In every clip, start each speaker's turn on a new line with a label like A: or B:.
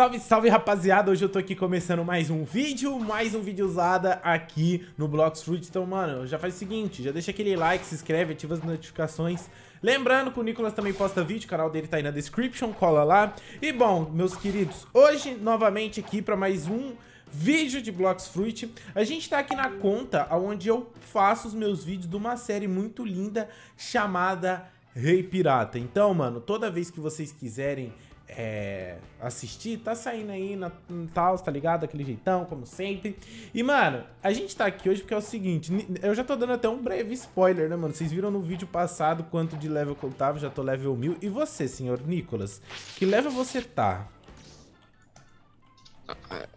A: Salve, salve rapaziada, hoje eu tô aqui começando mais um vídeo, mais um vídeo usada aqui no Blocks Fruit. Então, mano, já faz o seguinte, já deixa aquele like, se inscreve, ativa as notificações. Lembrando que o Nicolas também posta vídeo, o canal dele tá aí na description, cola lá. E bom, meus queridos, hoje novamente aqui pra mais um vídeo de Blocks Fruit. A gente tá aqui na conta onde eu faço os meus vídeos de uma série muito linda chamada Rei Pirata. Então, mano, toda vez que vocês quiserem é, assistir, tá saindo aí na tal, tá ligado? Aquele jeitão, como sempre. E, mano, a gente tá aqui hoje porque é o seguinte, eu já tô dando até um breve spoiler, né, mano? Vocês viram no vídeo passado quanto de level que eu tava, já tô level 1000. E você, senhor Nicolas, que level você tá?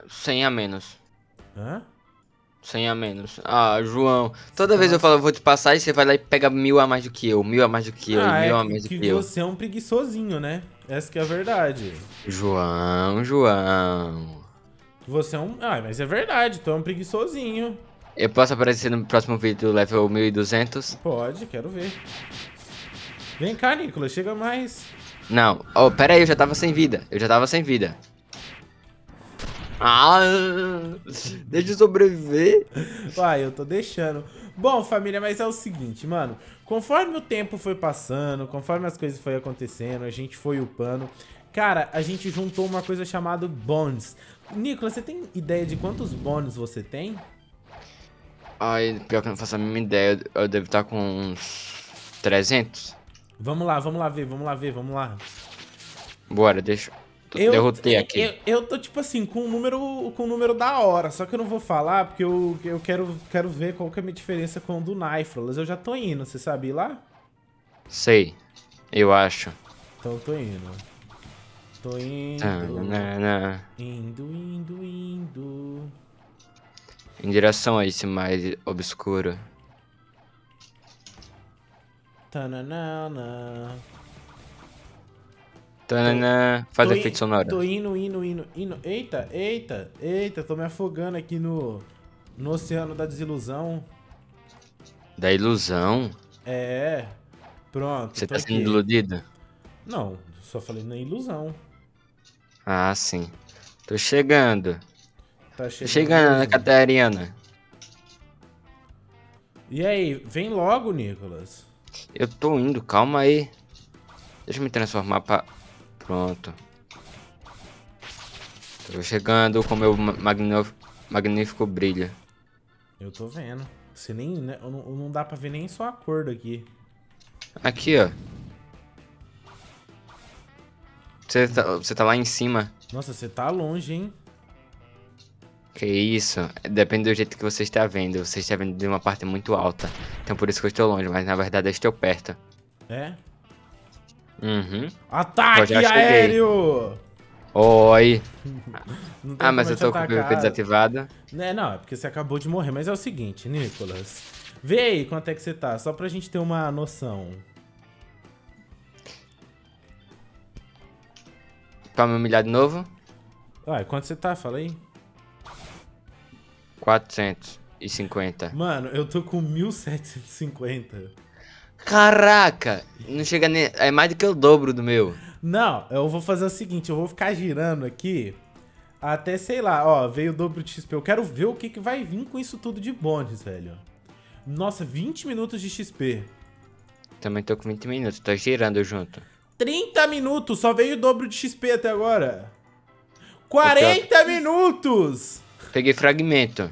B: 100 a menos.
A: Hã?
B: 100 a menos. Ah, João, toda vez eu falo, eu vou te passar e você vai lá e pega mil a mais do que eu, mil a mais do que eu,
A: ah,
B: mil
A: é
B: a mais do
A: que,
B: que eu.
A: você é um preguiçosinho, né? Essa que é a verdade.
B: João, João.
A: Você é um... Ah, mas é verdade, tu é um preguiçosinho.
B: Eu posso aparecer no próximo vídeo do level 1200?
A: Pode, quero ver. Vem cá, Nicolas, chega mais.
B: Não, oh, pera aí, eu já tava sem vida, eu já tava sem vida. Ah, deixa eu sobreviver.
A: Vai, eu tô deixando. Bom, família, mas é o seguinte, mano. Conforme o tempo foi passando, conforme as coisas foi acontecendo, a gente foi upando. Cara, a gente juntou uma coisa chamada bonds. Nicolas, você tem ideia de quantos bônus você tem?
B: Ai, pior que eu não faço a mínima ideia. Eu devo estar com uns 300.
A: Vamos lá, vamos lá ver, vamos lá ver, vamos lá.
B: Bora, deixa. Eu, derrotei aqui.
A: Eu, eu, tô, tipo assim, com um número com um número da hora. Só que eu não vou falar porque eu, eu quero, quero ver qual que é a minha diferença com o do Nifrolas. Eu já tô indo, você sabe ir lá?
B: Sei, eu acho.
A: Então eu tô indo. Tô indo.
B: Ah, não, não.
A: Indo, indo, indo.
B: Em direção a esse mais obscuro.
A: Tananana.
B: Tanana, faz tô efeito sonoro.
A: Tô indo, indo, indo, indo. Eita, eita, eita, tô me afogando aqui no, no oceano da desilusão.
B: Da ilusão?
A: É. Pronto.
B: Você tá aqui. sendo iludido?
A: Não, só falei na ilusão.
B: Ah, sim. Tô chegando.
A: Tá chegando. Tô
B: chegando, Catarina?
A: E aí, vem logo, Nicolas.
B: Eu tô indo, calma aí. Deixa eu me transformar pra Pronto. Tô chegando com meu magnífico brilho.
A: Eu tô vendo. Você nem. Né, não, não dá pra ver nem só a cor daqui.
B: Aqui, ó. Você tá, você tá lá em cima.
A: Nossa, você tá longe, hein?
B: Que isso. Depende do jeito que você está vendo. Você está vendo de uma parte muito alta. Então por isso que eu estou longe, mas na verdade eu estou perto.
A: É?
B: Uhum.
A: Ataque aéreo!
B: Oi! ah, mas eu tô com o PVP desativado.
A: É, não, é porque você acabou de morrer. Mas é o seguinte, Nicolas. Vê aí quanto é que você tá, só pra gente ter uma noção.
B: Pra me humilhar de novo?
A: Ah, quanto você tá? Fala aí.
B: 450.
A: Mano, eu tô com 1750.
B: Caraca! Não chega nem. É mais do que o dobro do meu.
A: Não, eu vou fazer o seguinte: eu vou ficar girando aqui. Até, sei lá, ó, veio o dobro de XP. Eu quero ver o que, que vai vir com isso tudo de bônus, velho. Nossa, 20 minutos de XP.
B: Também tô com 20 minutos, tô girando junto.
A: 30 minutos, só veio o dobro de XP até agora. 40 minutos!
B: Peguei fragmento.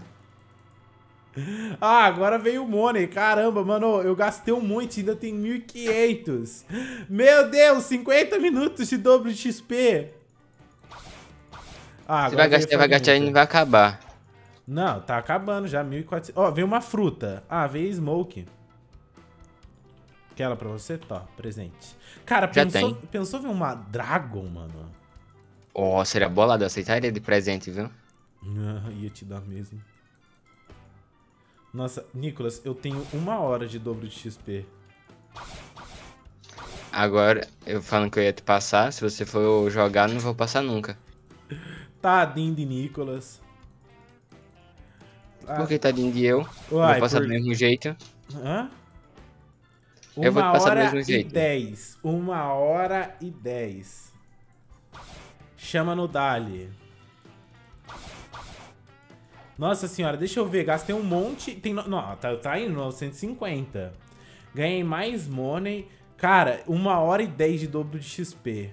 A: Ah, agora veio o Money. Caramba, mano, eu gastei um monte, ainda tem 1.500. Meu Deus, 50 minutos de dobro de XP.
B: Ah, Você vai gastar, vai gastar e não vai acabar.
A: Não, tá acabando já, 1.400. Ó, oh, veio uma fruta. Ah, veio Smoke. Aquela pra você? Tá, presente. Cara, já pensou, tem. pensou ver uma Dragon, mano?
B: Ó, oh, seria bolado, eu aceitaria de presente, viu?
A: Ia te dar mesmo. Nossa, Nicolas, eu tenho uma hora de dobro de XP.
B: Agora, eu falando que eu ia te passar, se você for jogar, não vou passar nunca.
A: Tadinho de Nicolas.
B: Por que tadinho de eu? Uai, vou passar por... do mesmo jeito.
A: Hã? Uma eu vou passar do mesmo jeito. Uma hora e dez. Uma hora e dez. Chama no Dali. Nossa senhora, deixa eu ver. Gastei um monte. Tem no... Não, tá, tá indo 950. Ganhei mais money. Cara, uma hora e 10 de dobro de XP.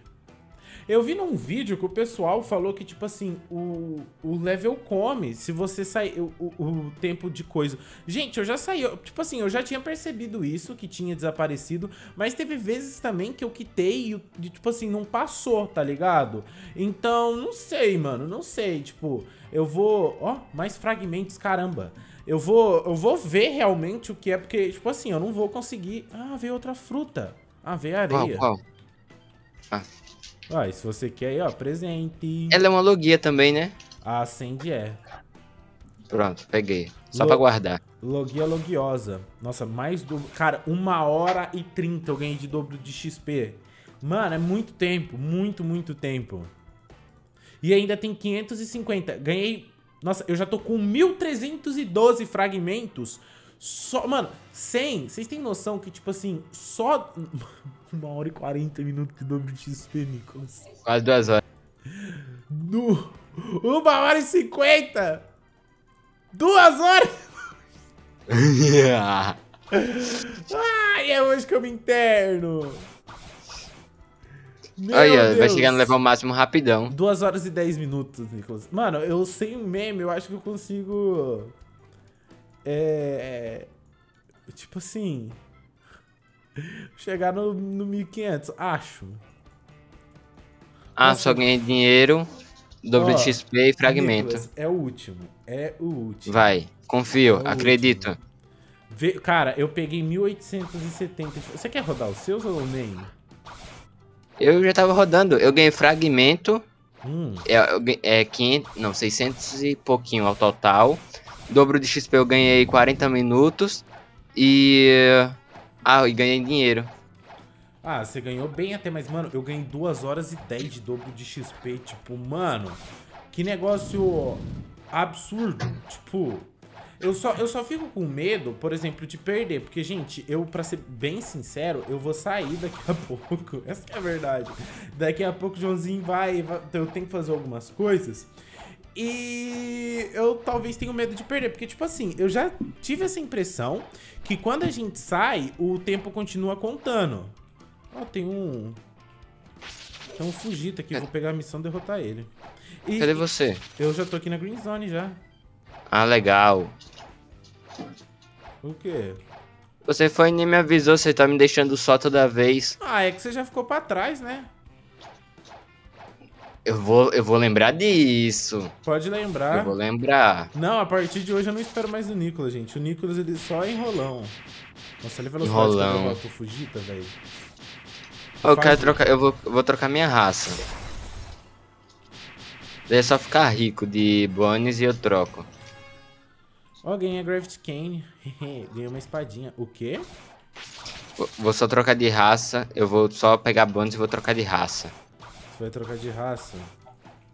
A: Eu vi num vídeo que o pessoal falou que, tipo assim, o, o level come se você sair o, o, tempo de coisa. Gente, eu já saí, tipo assim, eu já tinha percebido isso, que tinha desaparecido, mas teve vezes também que eu quitei e, tipo assim, não passou, tá ligado? Então, não sei, mano, não sei, tipo, eu vou... Ó, mais fragmentos, caramba. Eu vou, eu vou ver realmente o que é, porque, tipo assim, eu não vou conseguir... Ah, veio outra fruta. Ah, veio areia.
B: Qual, qual?
A: Ah. Ó, e se você quer aí, ó, presente.
B: Ela é uma logia também, né?
A: A Sandy é.
B: Pronto, peguei. Só Lo... pra guardar.
A: Logia logiosa. Nossa, mais do... Cara, uma hora e trinta eu ganhei de dobro de XP. Mano, é muito tempo. Muito, muito tempo. E ainda tem 550. Ganhei... Nossa, eu já tô com 1.312 fragmentos. Só... Mano, 100. Vocês têm noção que, tipo assim, só... Uma hora e 40 minutos de dobro de XP, Nicolas.
B: Quase duas horas.
A: No... Uma hora e cinquenta! Duas horas! Ai, é hoje que eu me interno!
B: Aí, vai chegar no level máximo rapidão.
A: Duas horas e dez minutos, Nicolas. Mano, eu sem meme, eu acho que eu consigo... É... Tipo assim... Chegar no, no 1500, acho.
B: Ah, Nossa, só ganhei dinheiro, dobro de XP e fragmento. Nicolas,
A: é o último, é o último.
B: Vai, confio, é acredito.
A: Vê, cara, eu peguei 1870. Você quer rodar os seus ou nem?
B: Eu já tava rodando, eu ganhei fragmento. Hum. É, é 500, não, 600 e pouquinho ao total. Dobro de XP eu ganhei 40 minutos. E ah, e ganhei dinheiro.
A: Ah, você ganhou bem até, mas, mano, eu ganhei 2 horas e 10 de dobro de XP. Tipo, mano, que negócio absurdo. Tipo, eu só, eu só fico com medo, por exemplo, de perder. Porque, gente, eu, pra ser bem sincero, eu vou sair daqui a pouco. Essa é a verdade. Daqui a pouco o Joãozinho vai, vai. Eu tenho que fazer algumas coisas. E eu talvez tenha medo de perder, porque, tipo assim, eu já tive essa impressão que quando a gente sai, o tempo continua contando. Ó, tem um... Tem um Fugita aqui, é. vou pegar a missão e derrotar ele.
B: E, Cadê você?
A: Eu já tô aqui na Green Zone já.
B: Ah, legal.
A: O quê?
B: Você foi e nem me avisou, você tá me deixando só toda vez.
A: Ah, é que você já ficou pra trás, né?
B: Eu vou, eu vou lembrar disso.
A: Pode lembrar.
B: Eu vou lembrar.
A: Não, a partir de hoje eu não espero mais o Nicolas, gente. O Nicolas, ele só é enrolão. Nossa, ele velocidade
B: enrolão.
A: que eu pro Fugita, velho.
B: Eu quero trocar, eu vou, eu vou trocar minha raça. Daí é só ficar rico de bônus e eu troco.
A: Ó, oh, ganhei a Gravity Cane. ganhei uma espadinha. O quê?
B: Vou só trocar de raça. Eu vou só pegar bônus e vou trocar de raça.
A: Vai trocar de raça?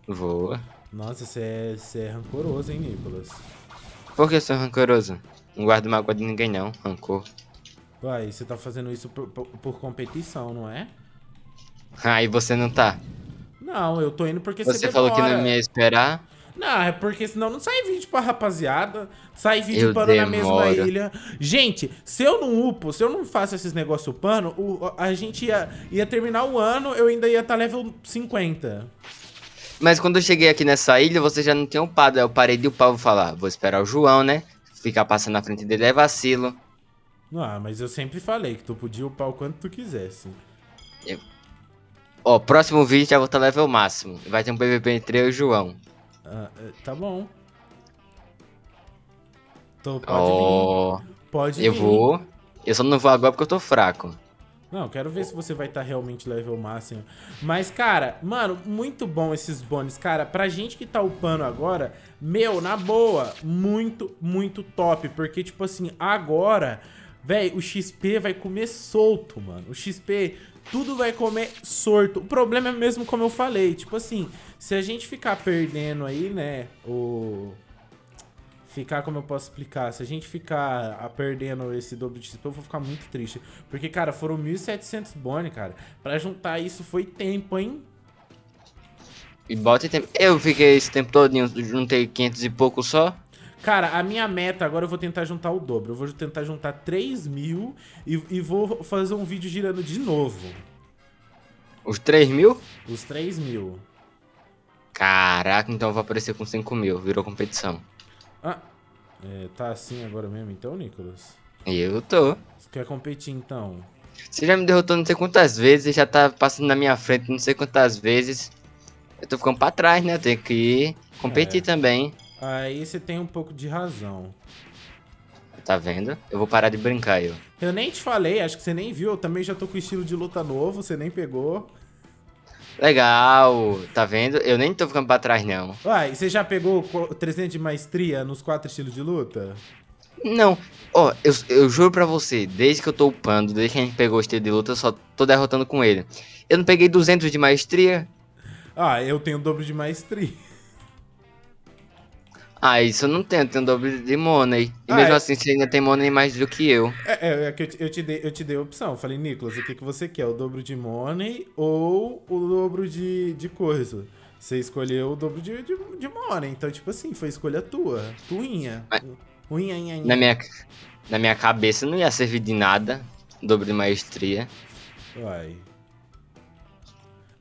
B: Vou.
A: Nossa, você é, você é rancoroso, hein, Nicolas?
B: Por que eu sou rancoroso? Não guardo mágoa de ninguém, não. Rancor.
A: Uai, você tá fazendo isso por, por, por competição, não é?
B: Ah, e você não tá?
A: Não, eu tô indo porque
B: você Você falou que não me ia esperar.
A: Não, é porque senão não sai pra rapaziada. Sai vídeo eu pano demoro. na mesma ilha. Gente, se eu não upo, se eu não faço esses negócios pano, o, a gente ia, ia terminar o ano, eu ainda ia estar tá level 50.
B: Mas quando eu cheguei aqui nessa ilha, você já não tinha upado. Eu parei de upar, vou falar, vou esperar o João, né? Ficar passando na frente dele é vacilo.
A: Ah, mas eu sempre falei que tu podia upar o quanto tu quisesse.
B: Eu... Ó, próximo vídeo já vou estar level máximo. Vai ter um PVP entre eu e o João.
A: Ah, é, tá bom.
B: Então pode oh, vir.
A: Pode
B: eu vir. vou. Eu só não vou agora porque eu tô fraco.
A: Não, quero ver se você vai estar tá realmente level máximo. Mas, cara, mano, muito bom esses bônus. Cara, pra gente que tá upando agora, meu, na boa, muito, muito top. Porque, tipo assim, agora, velho, o XP vai comer solto, mano. O XP tudo vai comer sorto. O problema é mesmo como eu falei, tipo assim, se a gente ficar perdendo aí, né, o... Ficar, como eu posso explicar, se a gente ficar a perdendo esse dobro de XP, eu vou ficar muito triste. Porque, cara, foram 1.700 bônus, cara. Pra juntar isso foi tempo, hein?
B: E bota tempo. Eu fiquei esse tempo todo, juntei 500 e pouco só.
A: Cara, a minha meta agora eu vou tentar juntar o dobro. Eu vou tentar juntar 3 mil e, e vou fazer um vídeo girando de novo.
B: Os 3 mil?
A: Os 3 mil.
B: Caraca, então eu vou aparecer com 5 mil. Virou competição.
A: Ah, é, tá assim agora mesmo então, Nicolas?
B: Eu tô.
A: Você quer competir então?
B: Você já me derrotou não sei quantas vezes, já tá passando na minha frente não sei quantas vezes. Eu tô ficando pra trás, né? Eu tenho que competir é. também.
A: Aí você tem um pouco de razão.
B: Tá vendo? Eu vou parar de brincar, eu.
A: Eu nem te falei, acho que você nem viu. Eu também já tô com estilo de luta novo, você nem pegou.
B: Legal, tá vendo? Eu nem tô ficando pra trás, não.
A: Uai, você já pegou 300 de maestria nos quatro estilos de luta?
B: Não, ó, eu, eu juro pra você, desde que eu tô upando, desde que a gente pegou o estilo de luta, eu só tô derrotando com ele. Eu não peguei 200 de maestria?
A: Ah, eu tenho o dobro de maestria.
B: Ah, isso eu não tenho, eu tenho o dobro de money. E ah, mesmo é... assim, você ainda tem money mais do que eu.
A: É, é, é que eu te, eu, te dei, eu te dei a opção. Eu falei, Nicolas, o que, que você quer? O dobro de money ou o dobro de, de coisa? Você escolheu o dobro de, de, de money. Então, tipo assim, foi escolha tua. Tuinha. Mas... Unha.
B: Na minha, na minha cabeça não ia servir de nada. Dobro de maestria.
A: Uai.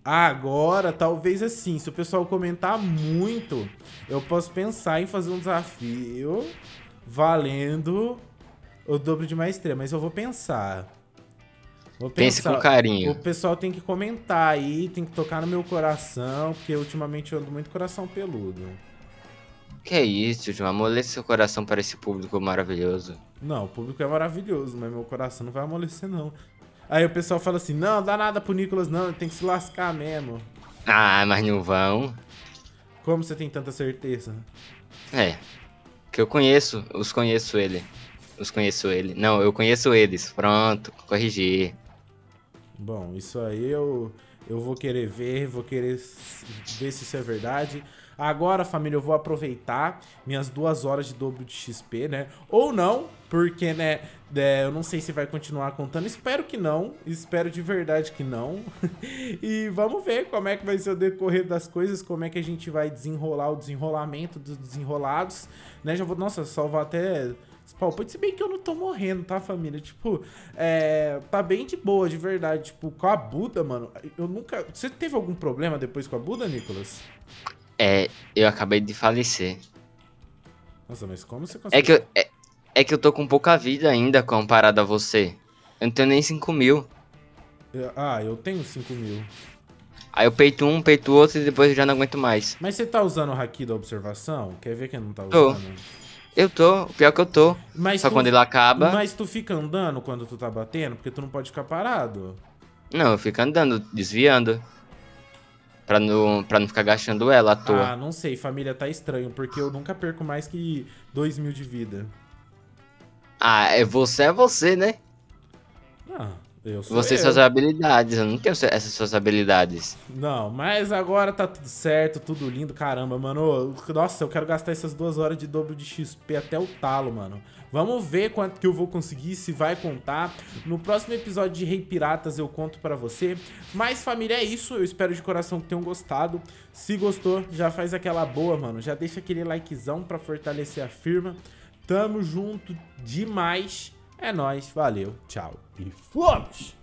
A: Agora, talvez assim, se o pessoal comentar muito, eu posso pensar em fazer um desafio valendo o dobro de maestria, mas eu vou pensar.
B: Vou Pense pensar. com carinho.
A: O pessoal tem que comentar aí, tem que tocar no meu coração, porque ultimamente eu ando muito coração peludo.
B: Que é isso, João? Amolece seu coração para esse público maravilhoso.
A: Não, o público é maravilhoso, mas meu coração não vai amolecer, não. Aí o pessoal fala assim, não, dá nada pro Nicolas não, ele tem que se lascar mesmo.
B: Ah, mas não vão.
A: Como você tem tanta certeza?
B: É, que eu conheço, os conheço ele. Os conheço ele. Não, eu conheço eles. Pronto, corrigir.
A: Bom, isso aí eu, eu vou querer ver, vou querer ver se isso é verdade. Agora, família, eu vou aproveitar minhas duas horas de dobro de XP, né? Ou não, porque, né, é, eu não sei se vai continuar contando. Espero que não. Espero de verdade que não. e vamos ver como é que vai ser o decorrer das coisas, como é que a gente vai desenrolar o desenrolamento dos desenrolados, né? Já vou, nossa, salvar até... Pode se bem que eu não tô morrendo, tá, família? Tipo, é, tá bem de boa, de verdade. Tipo, com a Buda, mano, eu nunca... Você teve algum problema depois com a Buda, Nicolas?
B: É, eu acabei de falecer.
A: Nossa, mas como você consegue...
B: É que eu, é, é que eu tô com pouca vida ainda comparado a você. Eu não tenho nem 5 mil.
A: ah, eu tenho 5 mil.
B: Aí eu peito um, peito outro e depois eu já não aguento mais.
A: Mas você tá usando o haki da observação? Quer ver quem não tá usando?
B: Tô. Eu tô, pior que eu tô. Mas Só tu, quando ele acaba.
A: Mas tu fica andando quando tu tá batendo? Porque tu não pode ficar parado.
B: Não, eu fico andando, desviando. Pra não, pra não ficar gastando ela à toa.
A: Ah, não sei, família, tá estranho, porque eu nunca perco mais que 2 mil de vida.
B: Ah, é você é você, né?
A: Ah,
B: Você e suas habilidades, eu não tenho essas suas habilidades.
A: Não, mas agora tá tudo certo, tudo lindo, caramba, mano. Nossa, eu quero gastar essas duas horas de dobro de XP até o talo, mano. Vamos ver quanto que eu vou conseguir, se vai contar. No próximo episódio de Rei Piratas eu conto pra você. Mas, família, é isso. Eu espero de coração que tenham gostado. Se gostou, já faz aquela boa, mano. Já deixa aquele likezão pra fortalecer a firma. Tamo junto demais. É nóis, valeu, tchau e fomos!